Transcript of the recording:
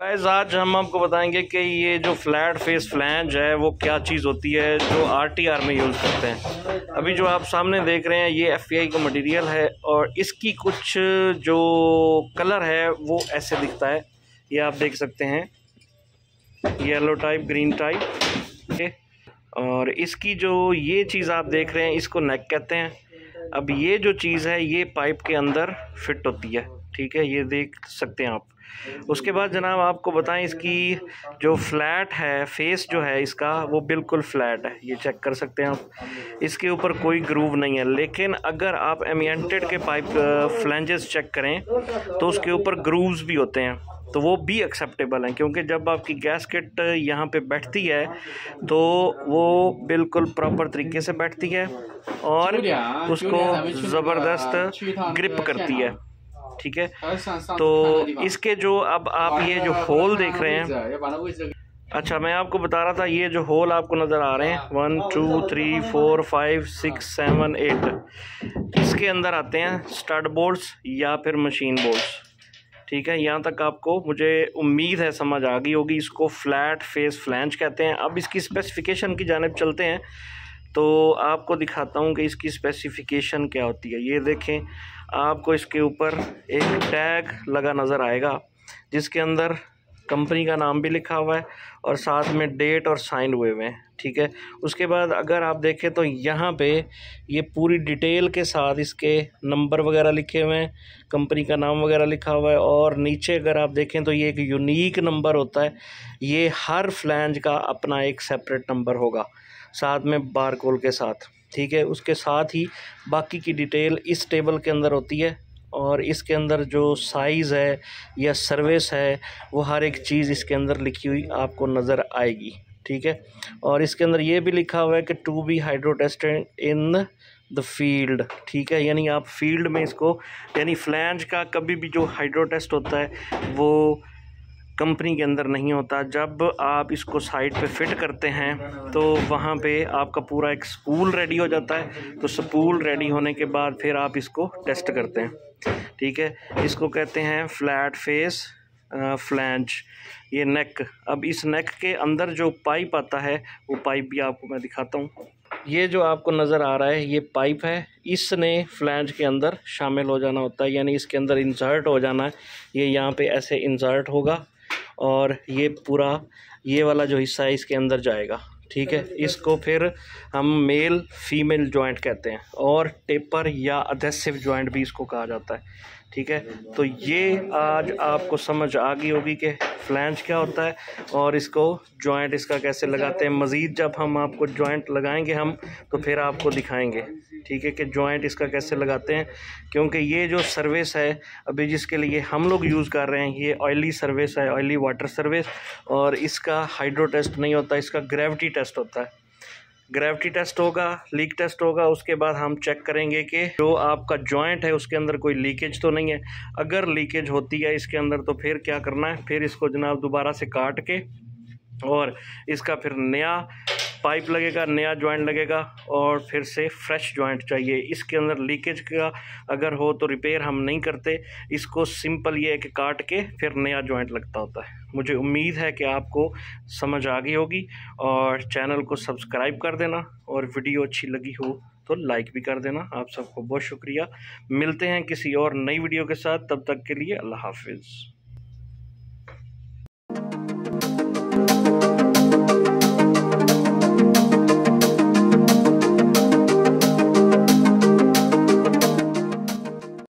Guys आज हम आपको बताएँगे कि ये जो फ्लैट फेस फ्लैंज है, वो क्या चीज़ होती है जो आरटीआर में यूज़ करते हैं। अभी जो आप सामने देख रहे हैं, ये एफआई का मटेरियल है और इसकी कुछ जो कलर है, वो ऐसे दिखता है। ये आप देख सकते हैं। येलो टाइप ग्रीन टाइप और इसकी जो ये चीज़ आप देख रहे हैं, इसको नेक कहते हैं। अब ये जो चीज़ है, ये पाइप के अंदर फिट होती है, ठीक है? ये देख सकते हैं आप। उसके बाद जनाब आपको बताएँ इसकी जो फ्लैट है फेस जो है इसका वो बिल्कुल फ्लैट है। ये चेक कर सकते हैं आप। इसके ऊपर कोई ग्रूव नहीं है लेकिन अगर आप एमियंटेड के पाइप फ्लैंजेस चेक करें तो उसके ऊपर ग्रूव्स भी होते हैं। तो वो भी एक्सेप्टेबल हैं क्योंकि जब आपकी गैस किट यहाँ पे बैठती है तो वो बिल्कुल प्रॉपर तरीके से बैठती है और उसको ज़बरदस्त ग्रिप करती है। ठीक है? तो इसके जो अब आप ये जो होल देख रहे हैं। अच्छा मैं आपको बता रहा था ये जो होल आपको नज़र आ रहे हैं one two three four five six seven eight इसके अंदर आते हैं स्टड बोर्ड्स या फिर मशीन बोर्ड्स ठीक है यहाँ तक आपको मुझे उम्मीद है समझ आ गई होगी इसको फ्लैट फेस फ्लैंच कहते हैं। अब इसकी स्पेसिफिकेशन की जानब चलते हैं। तो आपको दिखाता हूँ कि इसकी स्पेसिफिकेशन क्या होती है। ये देखें, आपको इसके ऊपर एक टैग लगा नज़र आएगा, जिसके अंदर कंपनी का नाम भी लिखा हुआ है और साथ में डेट और साइन हुए हुए हैं, ठीक है? उसके बाद अगर आप देखें तो यहाँ पे ये पूरी डिटेल के साथ इसके नंबर वगैरह लिखे हुए हैं कंपनी का नाम वगैरह लिखा हुआ है और नीचे अगर आप देखें तो ये एक यूनिक नंबर होता है। ये हर फ्लैंज का अपना एक सेपरेट नंबर होगा। साथ में बारकोल के साथ, ठीक है? उसके साथ ही बाकी की डिटेल इस टेबल के अंदर होती है और इसके अंदर जो साइज़ है या सर्विस है, वो हर एक चीज़ इसके अंदर लिखी हुई आपको नज़र आएगी, ठीक है? और इसके अंदर ये भी लिखा हुआ है कि to be hydro tested in the field ठीक है? यानी आप फ़ील्ड में इसको, यानी फ्लैंज का कभी भी जो हाइड्रो टेस्ट होता है, वो कंपनी के अंदर नहीं होता। जब आप इसको साइड पे फिट करते हैं तो वहाँ पे आपका पूरा एक स्पूल रेडी हो जाता है। तो स्पूल रेडी होने के बाद फिर आप इसको टेस्ट करते हैं। ठीक है? इसको कहते हैं फ्लैट फेस फ्लैंच ये नेक। अब इस नेक के अंदर जो पाइप आता है, वो पाइप भी आपको मैं दिखाता हूँ। ये जो आपको नज़र आ रहा है, ये पाइप है। इसने फ्लैंज के अंदर शामिल हो जाना होता है, यानी इसके अंदर इंसर्ट हो जाना है। ये यहाँ पे ऐसे इंसर्ट होगा। और ये पूरा, ये वाला जो हिस्सा है इसके अंदर जाएगा, ठीक है? इसको फिर हम मेल फीमेल जॉइंट कहते हैं और टेपर या अधेसिव जॉइंट भी इसको कहा जाता है। ठीक है? तो ये आज आपको समझ आ गई होगी कि फ्लैंच क्या होता है और इसको जॉइंट इसका कैसे लगाते हैं। मज़ीद जब हम आपको जॉइंट लगाएँगे हम तो फिर आपको दिखाएँगे, ठीक है, कि जॉइंट इसका कैसे लगाते हैं। क्योंकि ये जो सर्विस है, अभी जिसके लिए हम लोग यूज़ कर रहे हैं, ये ऑयली सर्विस है ऑयली वाटर सर्विस और इसका हाइड्रो टेस्ट नहीं होता, इसका ग्रेविटी टेस्ट होता है। ग्रेविटी टेस्ट होगा लीक टेस्ट होगा, उसके बाद हम चेक करेंगे कि जो आपका जॉइंट है, उसके अंदर कोई लीकेज तो नहीं है। अगर लीकेज होती है इसके अंदर तो फिर क्या करना है? फिर इसको जनाब दोबारा से काट के और इसका फिर नया पाइप लगेगा, नया जॉइंट लगेगा और फिर से फ्रेश जॉइंट चाहिए। इसके अंदर लीकेज का अगर हो तो रिपेयर हम नहीं करते। इसको सिंपल ये है कि काट के फिर नया जॉइंट लगता होता है। मुझे उम्मीद है कि आपको समझ आ गई होगी और चैनल को सब्सक्राइब कर देना और वीडियो अच्छी लगी हो तो लाइक भी कर देना। आप सबको बहुत शुक्रिया। मिलते हैं किसी और नई वीडियो के साथ। तब तक के लिए अल्लाह हाफिज़।